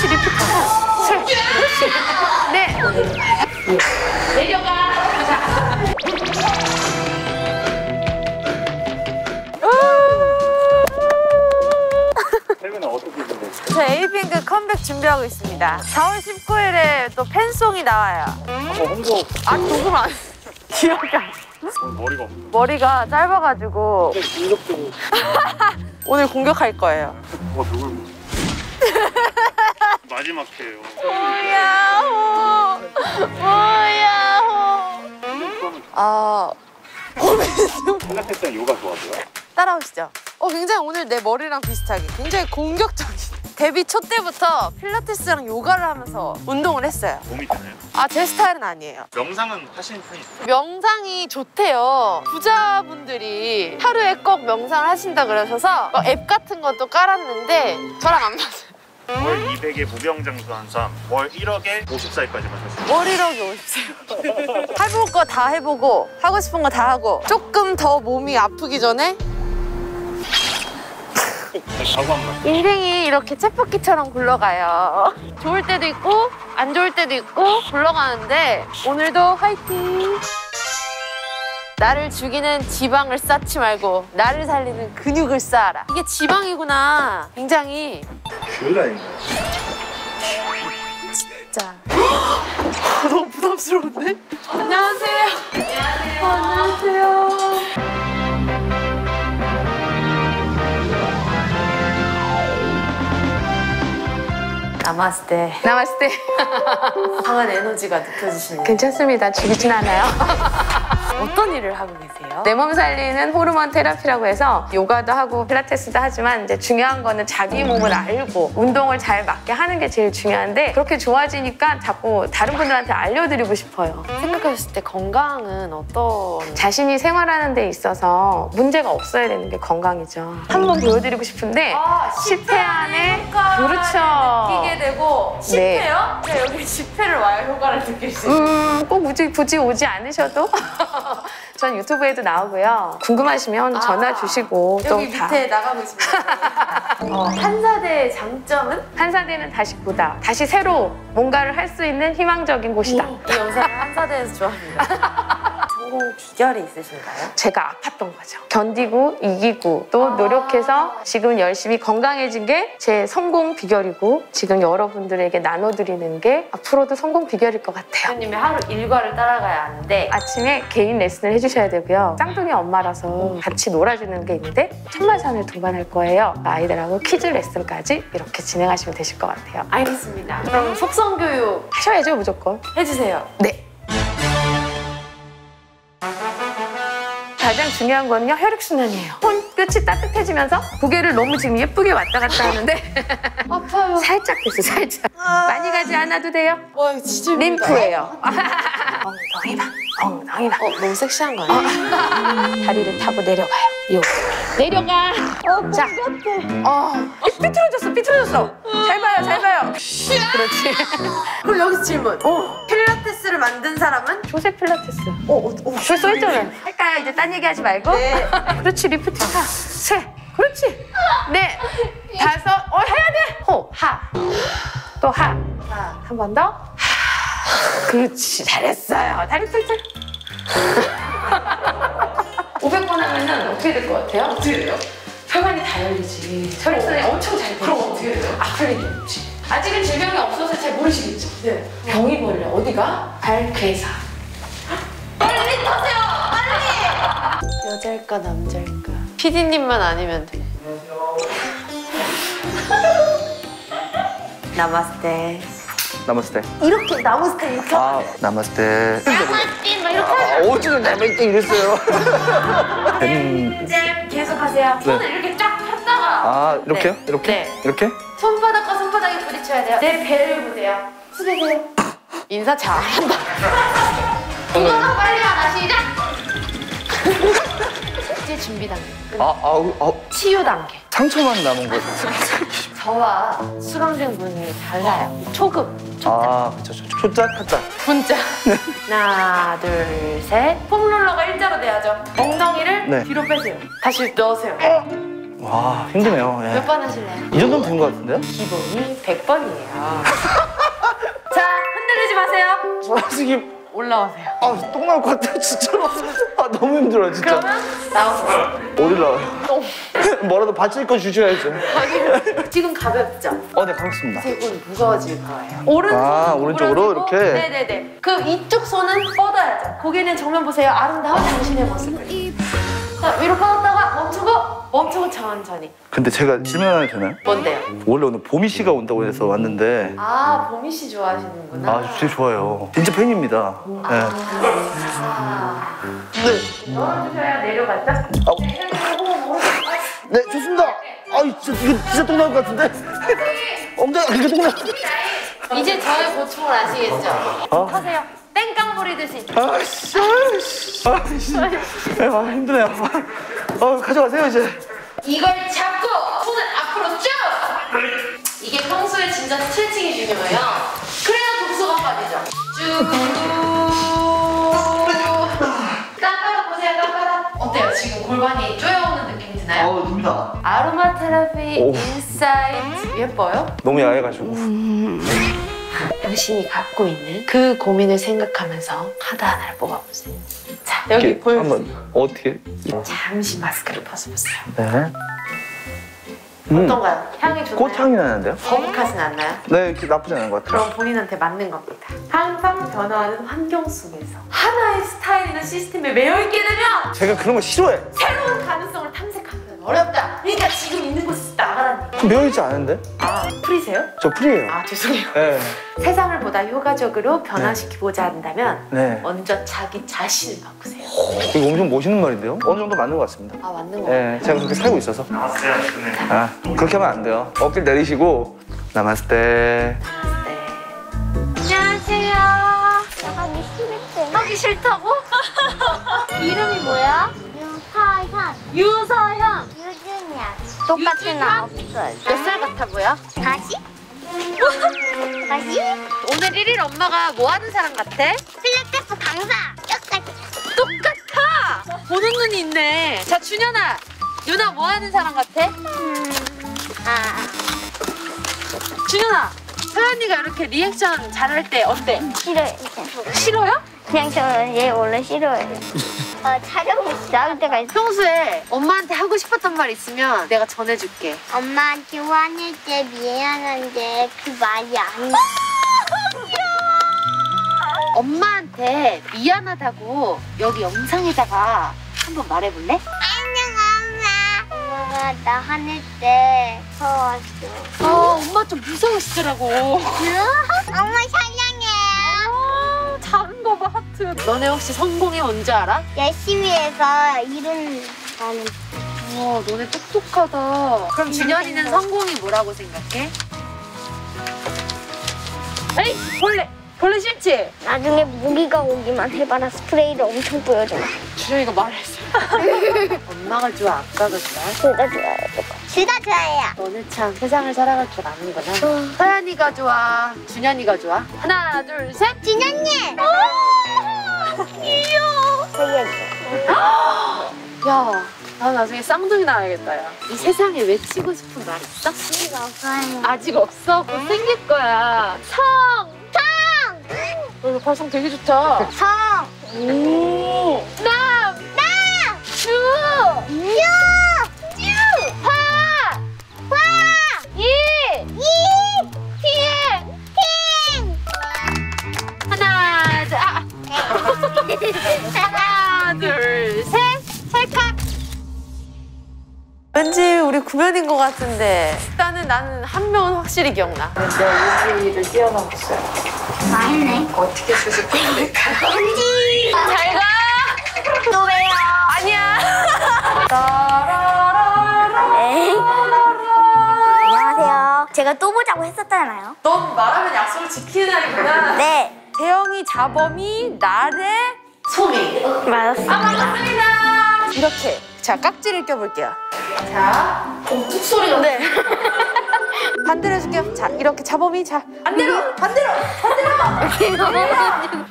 그렇지 리프트 하나 셋 그렇지 넷 내려가 최근에 어떻게 지내세요? 저 에이핑크 컴백 준비하고 있습니다 4월 19일에 또 팬송이 나와요 한번 홍보 아 녹음 안 기억이 안 나. 오늘 머리가. 머리가 짧아가지고 근데 공격적으로 오늘 공격할 거예요 뭐 누굴 마지막 회예요. 뭐야호 뭐야호 아 필라테스는 요가 좋아하세요? 따라오시죠. 어, 굉장히 오늘 내 머리랑 비슷하게 굉장히 공격적인. 데뷔 초 때부터 필라테스랑 요가를 하면서 운동을 했어요. 몸이 되나요? 아, 제 스타일은 아니에요. 명상은 하시는 편이세요? 명상이 좋대요. 부자분들이 하루에 꼭 명상을 하신다 그러셔서 뭐앱 같은 것도 깔았는데 저랑 안 맞아요. 월 200에 무병장수한 삶, 월 1억에 50살까지만 샀어요. 머리력이 오십시오. 해볼 거 다 해보고 하고 싶은 거 다 하고 조금 더 몸이 아프기 전에. 인생이 이렇게 쳇바퀴처럼 굴러가요. 좋을 때도 있고 안 좋을 때도 있고 굴러가는데 오늘도 화이팅! 나를 죽이는 지방을 쌓지 말고 나를 살리는 근육을 쌓아라. 이게 지방이구나. 굉장히 귤라인가요? 진짜 너무 부담스러운데? 안녕하세요. 안녕하세요. 안녕하세요. 나마스테. 나마스테. 강한 에너지가 느껴지시네요. 괜찮습니다. 죽이진 않아요. 어떤 일을 하고 계세요? 내 몸 살리는 호르몬 테라피라고 해서 요가도 하고 필라테스도 하지만 이제 중요한 거는 자기 몸을 알고 운동을 잘 맞게 하는 게 제일 중요한데 그렇게 좋아지니까 자꾸 다른 분들한테 알려드리고 싶어요. 생각하셨을 때 건강은 어떤 자신이 생활하는 데 있어서 문제가 없어야 되는 게 건강이죠. 한번 보여드리고 싶은데 아, 10회 안에 그렇죠. 느끼게 되고 10회요? 네. 제가 여기 10회를 와야 효과를 느낄 수 있어요. 음, 꼭 굳이, 굳이 오지 않으셔도 전 유튜브에도 나오고요. 궁금하시면 전화 주시고 또 여기 다. 밑에 나가고 있습니다. 어, 한사대의 장점은? 한사대는 다시 보다. 다시 새로 뭔가를 할 수 있는 희망적인 곳이다. 이 영상을 한사대에서 좋아합니다. 성공 비결이 있으신가요? 제가 아팠던 거죠. 견디고 이기고 또 아. 노력해서 지금 열심히 건강해진 게 제 성공 비결이고 지금 여러분들에게 나눠드리는 게 앞으로도 성공 비결일 것 같아요. 대표님의 하루 일과를 따라가야 하는데 아침에 개인 레슨을 해주셔야 되고요. 쌍둥이 엄마라서 같이 놀아주는 게 있는데 천마산을 동반할 거예요. 아이들하고 퀴즈 레슨까지 이렇게 진행하시면 되실 것 같아요. 알겠습니다. 그럼 속성 교육 하셔야죠 무조건. 해주세요. 네. 가장 중요한 거는요 혈액순환이에요. 손끝이 따뜻해지면서 고개를 너무 지금 예쁘게 왔다 갔다 하는데 아파요. 살짝 됐어 살짝. 많이 가지 않아도 돼요. 와 진짜 림프예요. 엉덩이만 엉덩이만. 어, 너무 섹시한 거 아니에요? 다리를 타고 내려가요. 요. 내려가. 자. 어. 삐뚤어졌어, 삐뚤어졌어. 잘 봐요, 잘 봐요. 그렇지. 그럼 여기서 질문. 어. 필라테스를 만든 사람은? 조세 필라테스. 어, 어, 어. 저 써있잖아요. 할까요? 이제 딴 얘기 하지 말고. 네. 그렇지, 리프트 하. 세. 그렇지. 네. 다섯. 어, 해야 돼. 호, 하. 또 하. 자, 한번 더. 하. 그렇지. 잘했어요. 다리 툴툴. 500번 하면은 어떻게 될 것 같아요? 어떻게 돼요? 혈관이 다 열리지. 혈액순환이 엄청 잘 돼. 그럼 어떻게 돼요? 아플 일이 없지. 아직은 질병이 없어서 잘 모르시겠죠? 네. 병이 벌레 어디가? 발괴사. 빨리 타세요! 빨리! 여자일까 남자일까? PD님만 아니면 돼. 나마스테. 나마스테. 이렇게 나마스테 이렇게 아, 나마스테. 나마스테 막 이렇게 아, 어쩌면 나마스테 이랬어요. 음, 이제 계속 하세요. 손을 이렇게 쫙 폈다가 아, 이렇게요? 네. 이렇게? 네. 이렇게? 손바닥과 손바닥이 부딪혀야 돼요. 내 배를 보세요. 숙이세요. 인사 잘한다. 이거나 빨리 하나 시작. 이제 준비 단계. 끝. 아, 아우, 아우, 치유 단계. 상처만 남은 거죠. 저와 수강생분이 달라요. 초급, 아, 그쵸, 초, 초짝, 하짝. 분자. 하나, 둘, 셋. 폼롤러가 일자로 돼야죠. 엉덩이를 네. 뒤로 빼세요. 다시 넣으세요. 와 힘드네요. 예. 몇 번 하실래요? 이 정도면 된 것 같은데요? 기본이 100번이에요. 자, 흔들리지 마세요. 선생님 올라오세요. 아 똥 나올 것 같아요 진짜로. 아 너무 힘들어요 진짜. 그러면 나오세요. 어디 나와요? 똥. 뭐라도 받칠 거 주셔야죠. 지금 가볍죠? 어, 네 가겠습니다. 세군 무거워질 거예요. 오른손 아, 오른쪽으로 이렇게? 네네네. 그 이쪽 손은 뻗어야죠. 고개는 정면 보세요. 아름다운 당신의 모습을. 자 위로 뻗었 멈추고 천천히. 근데 제가 질문 하나 되나요? 뭔데요? 원래 오늘 보미 씨가 온다고 해서 왔는데 아 보미 씨 좋아하시는구나. 아 진짜 좋아요. 진짜 팬입니다. 네. 아. 네. 넣어주셔야 내려가죠. 아, 네 좋습니다. 아 진짜 이거 진짜 똥 나올 것 같은데. 엉덩이 이게 똥 나. 이제 저의 고충을 아시겠죠? 어? 하세요. 땡깡 부리듯이. 아씨, 아씨, 아씨, 아 힘드네요. 아 가져가세요 이제. 이걸 잡고 손을 앞으로 쭉! 이게 평소에 진짜 스트레칭이 중요해요. 그래야 독소가 빠지죠. 쭉. 깜빡 보세요, 깜빡. 어때요? 지금 골반이 쪼여오는 느낌이 드나요? 어 됩니다. 아로마 테라피 오. insight 예뻐요? 너무 야해가지고. 당신이 갖고 있는 그 고민을 생각하면서 카드 하나를 뽑아보세요. 자, 여기 이렇게 보여. 한번 어떻게? 잠시 마스크를 벗어보세요. 네. 음, 어떤가요? 향이 좋나요? 꽃향이 나는데요? 거북하진 않나요? 네, 이렇게 나쁘지 않은 것 같아요. 그럼 본인한테 맞는 겁니다. 항상 변화하는 환경 속에서 하나의 스타일이나 시스템에 매여 있게 되면 제가 그런 거 싫어해. 새로운 가능성 어렵다. 그러니까 지금 있는 곳에서 나가라는 얘기. 매여있지 않은데? 아, 풀이세요? 저 풀이에요. 아, 죄송해요. 네. 세상을 보다 효과적으로 변화시키고자 한다면 네. 먼저 자기 자신을 바꾸세요. 이거 엄청 멋있는 말인데요? 어느 정도 맞는 것 같습니다. 아, 맞는 거 네, 제가 그렇게 살고 있어서. 나왔어요. 아, 그렇게 하면 안 돼요. 어깨 내리시고, 나마스테. 네. 안녕하세요. 나가기 싫대. 하기 싫다고? 이름이 뭐야? 유서현. 유준이야. 똑같은 나 없어요. 몇살 같아 보여? 다시? 다시? 오늘 1일 엄마가 뭐 하는 사람 같아? 필라테스 강사. 똑같아. 똑같아! 보는 눈이 있네. 자, 준현아. 누나 뭐 하는 사람 같아? 음. 아. 준현아. 서연이가 이렇게 리액션 잘할 때 어때? 싫어요. 싫어요? 그냥 저는 얘 원래 싫어해요. 어, 촬영 나올 때가 있어. 평소에 엄마한테 하고 싶었던 말 있으면 내가 전해줄게. 엄마한테 화낼 때 미안한데 그 말이 아니야. 엄마한테 미안하다고 여기 영상에다가 한번 말해볼래? 안녕 엄마. 엄마가 나 화낼 때 무서웠어. 아, 엄마 좀 무서우시더라고. 엄마. 아, 작은 거 봐, 하트. 너네 혹시 성공이 뭔지 알아? 열심히 해서 이룬 나는 와, 너네 똑똑하다. 그럼 준현이는 성공이 뭐라고 생각해? 에이, 벌레! 벌레 싫지? 나중에 모기가 오기만 해봐라 스프레이를 엄청 뿌려줘. 준현이가 말했어. 엄마가 좋아, 아빠가 좋아? 둘다 좋아요. 둘다 좋아해요. 너는 참 세상을 살아갈 줄 아는구나. 서연이가 좋아, 준현이가 좋아? 하나, 둘, 셋. 진현님. 귀여워. 서연이. 야, 나 나중에 쌍둥이 나와야겠다, 야. 이 세상에 외치고 싶은 말 있어? 이거 없어요. 아직 없어? 곧 생길 거야. 성! 어, 이거 발성 되게 좋다. 성. 오! 남! 나. 하나, 둘, 셋! 찰칵! 왠지 우리 구면인 것 같은데 일단은 나는 한 명은 확실히 기억나 내가 유지를 뛰어넘었어요 맛있네. 어떻게 수습해야 될까요? 언지. 잘 가! 또 봬요. 아니야 네. 안녕하세요. 제가 또 보자고 했었잖아요. 넌 말하면 약속을 지키는 아이구나 네. 대영이 자범이 나래 소미 맞았어. 아 반갑습니다 이렇게 자 깍지를 껴볼게요 자 툭 소리가 네 반대로 해줄게요 자 이렇게 자범이 자 반대로 반대로 반대로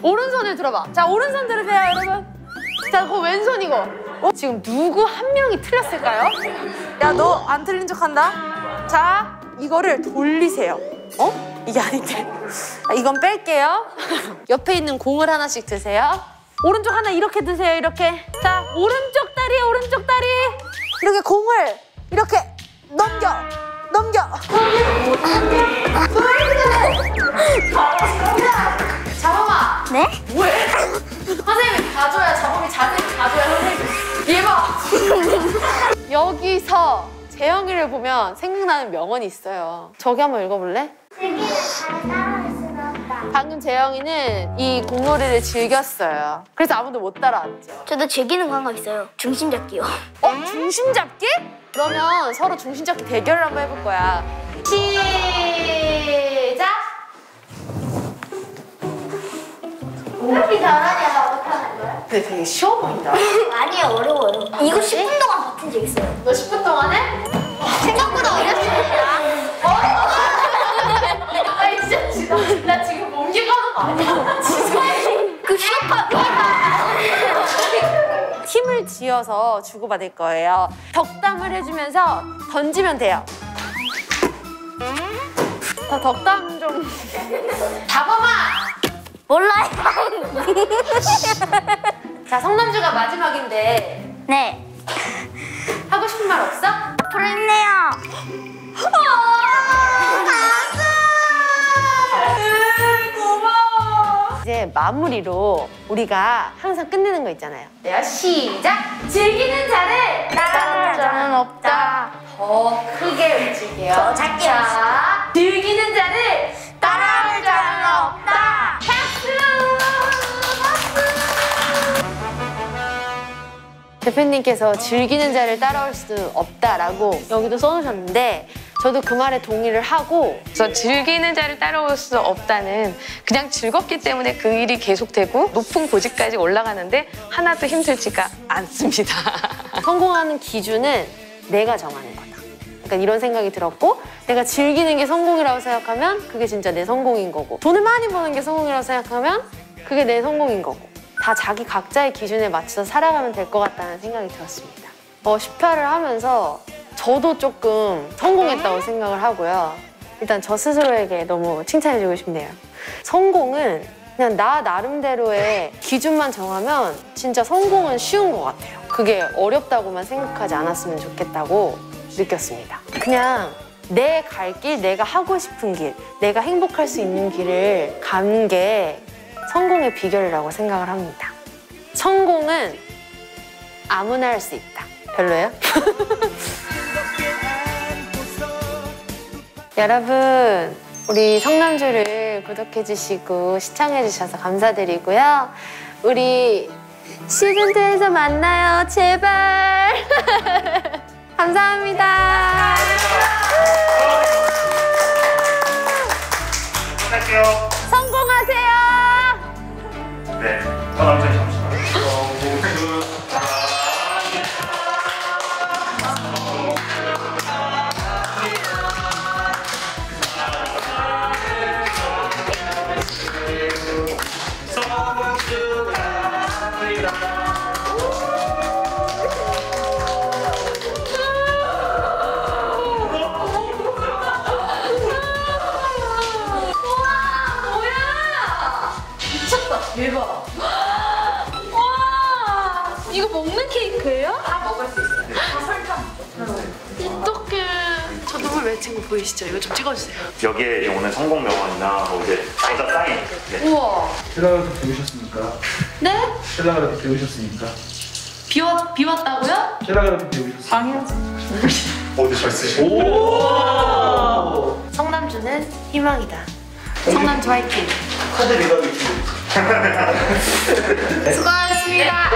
오른손을 들어봐 자 오른손 들으세요 여러분 자, 그 왼손 이거. 어? 지금 누구 한 명이 틀렸을까요? 야 너 안 틀린 척 한다? 자 이거를 돌리세요 어? 이게 아닌데 아, 이건 뺄게요 옆에 있는 공을 하나씩 드세요. 오른쪽 하나 이렇게 드세요, 이렇게. 자, 오른쪽 다리, 오른쪽 다리. 이렇게 공을 이렇게 넘겨 넘겨 자범아, 네? 뭐해? 선생님이 봐줘야, 자범이 자세히 봐줘야 선생님이. 얘 봐. 여기서 재영이를 보면 생각나는 명언이 있어요. 저기 한번 읽어볼래? 즐기는 잘 없다. 방금 재영이는 이 공놀이를 즐겼어요. 그래서 아무도 못 따라왔죠. 저도 즐기는 거 하나 있어요. 중심 잡기요. 어? 중심 잡기? 그러면 서로 중심 잡기 대결을 한번 해볼 거야. 시작! 이렇게 잘하냐 못하는 거야? 근데 되게 쉬워 보인다. 아니에요 어려워요. 이거 10분 동안 버틴 적 있어요. 너 10분 동안 지어서 주고받을 거예요. 덕담을 해주면서 던지면 돼요. 자, 덕담 좀. 자범아! 몰라요. 자, 성남주가 마지막인데 네. 하고 싶은 말 없어? 힘내요. 이제 마무리로 우리가 항상 끝내는 거 있잖아요. 네, 시작! 즐기는 자를 따라올 자는 없다. 더 크게 외칠게요. 더 작게 자, 즐기는 자를 따라올 자는 없다. 박수! 대표님께서 즐기는 자를 따라올 수 없다라고 여기도 써놓으셨는데 저도 그 말에 동의를 하고 그래서 즐기는 자를 따라올 수 없다는 그냥 즐겁기 때문에 그 일이 계속되고 높은 고지까지 올라가는데 하나도 힘들지가 않습니다. 성공하는 기준은 내가 정하는 거다. 약간 이런 생각이 들었고 내가 즐기는 게 성공이라고 생각하면 그게 진짜 내 성공인 거고 돈을 많이 버는 게 성공이라고 생각하면 그게 내 성공인 거고 다 자기 각자의 기준에 맞춰서 살아가면 될 것 같다는 생각이 들었습니다. 어, 10회를 하면서 저도 조금 성공했다고 생각을 하고요. 일단 저 스스로에게 너무 칭찬해주고 싶네요. 성공은 그냥 나 나름대로의 기준만 정하면 진짜 성공은 쉬운 것 같아요. 그게 어렵다고만 생각하지 않았으면 좋겠다고 느꼈습니다. 그냥 내 갈 길, 내가 하고 싶은 길, 내가 행복할 수 있는 길을 가는 게 성공의 비결이라고 생각을 합니다. 성공은 아무나 할 수 있다. 별로예요? 여러분, 우리 성남주를 구독해주시고 시청해주셔서 감사드리고요. 우리 시즌2에서 만나요. 제발. 감사합니다. 할게요. 거 보이시죠? 이거 좀 찍어주세요. 여기에 오늘 성공 명언이나 뭐 이제 여자 사인. 네. 우와. 텔라그래프 배우셨습니까? 네? 텔라그래프 배우셨습니까? 비웠, 비웠다고요? 텔라그래프 배우셨습니까? 어디 잘 쓰시고. 성남주는 희망이다. 성남주 화이팅. 카드 리더비티 수고하셨습니다.